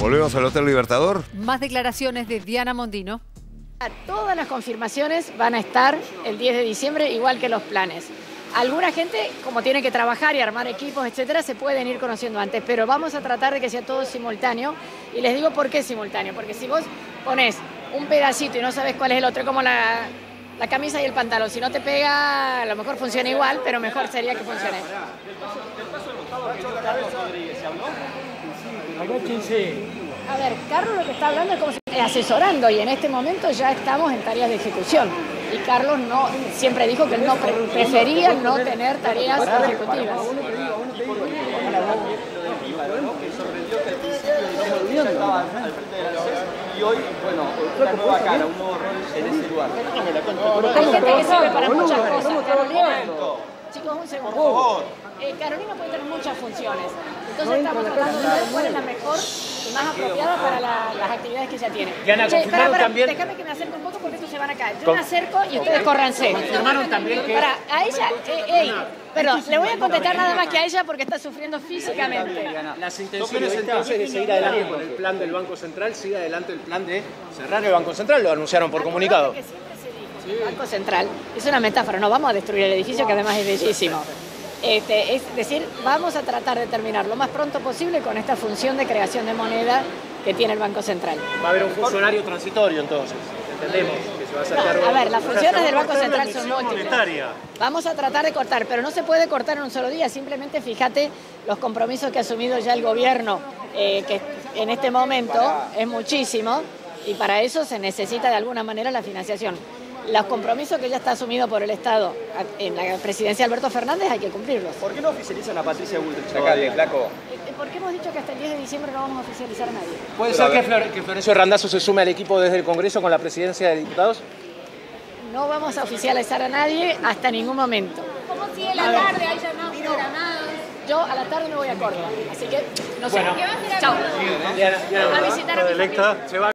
Volvemos al Hotel Libertador. Más declaraciones de Diana Mondino. Todas las confirmaciones van a estar el 10 de diciembre, igual que los planes. Alguna gente, como tiene que trabajar y armar equipos, etcétera, se pueden ir conociendo antes, pero vamos a tratar de que sea todo simultáneo. Y les digo por qué simultáneo, porque si vos pones un pedacito y no sabes cuál es el otro, como la, la camisa y el pantalón, si no te pega, a lo mejor funciona igual, pero mejor sería que funcione. A ver, Carlos lo que está hablando es como si asesorando y en este momento ya estamos en tareas de ejecución. Y Carlos no siempre dijo que él no pre- prefería no tener tareas ejecutivas. Y hoy, bueno, una nueva cara, un nuevo rol en ese lugar. Hay gente que sirve para muchas cosas. Carolina, chicos, un segundo. Eh, Carolina puede tener muchas funciones. Entonces estamos tratando de ver cuál es la mejor y más apropiada para la- las actividades que ella tiene. Diana, Che, confirmaron pará, pará, también- Déjame que me acerque un poco porque estos se van a caer. Yo me acerco y ustedes córranse. Confirmaron también que- Para, a ella, eh, ey, perdón, le voy a contestar nada más que a ella porque está sufriendo físicamente. Las intenciones entonces de seguir adelante con el plan del Banco Central, sigue adelante el plan de cerrar el Banco Central, lo anunciaron por comunicado. Que siempre se dijo, el Banco Central es una metáfora, no vamos a destruir el edificio que además es bellísimo. Este, es decir, vamos a tratar de terminar lo más pronto posible con esta función de creación de moneda que tiene el Banco Central. Va a haber un funcionario transitorio entonces, entendemos que se va a sacar... A ver, las funciones del Banco Central son múltiples. Vamos a tratar de cortar, pero no se puede cortar en un solo día. Simplemente fíjate los compromisos que ha asumido ya el gobierno, eh, que en este momento es muchísimo, y para eso se necesita de alguna manera la financiación. Los compromisos que ya está asumido por el Estado en la presidencia de Alberto Fernández hay que cumplirlos. ¿Por qué no oficializan a Patricia Bullrich todavía? flaco. Eh, ¿Por qué hemos dicho que hasta el 10 de diciembre no vamos a oficializar a nadie? ¿Puede ser que, Flor- que Florencio Randazzo se sume al equipo desde el Congreso con la presidencia de diputados? No vamos a oficializar a nadie hasta ningún momento. ¿Cómo sigue la tarde? ¿Hay llamados programados? Yo a la tarde me voy a Córdoba, así que no sé. Bueno. ¿Qué va a hacer Chao. acá? Diana, A visitar a mi familia. se va